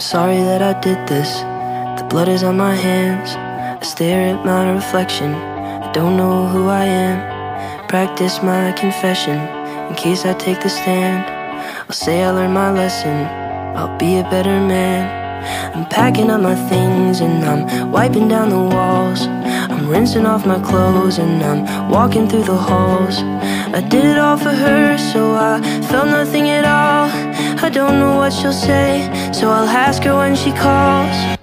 sorry that I did this. The blood is on my hands. I stare at my reflection. I don't know who I am. Practice my confession in case I take the stand. I'll say I learned my lesson. I'll be a better man. I'm packing up my things and I'm wiping down the walls. I'm rinsing off my clothes and I'm walking through the halls. I did it all for her, so I felt nothing at all. I don't know what she'll say, so I'll ask her when she calls.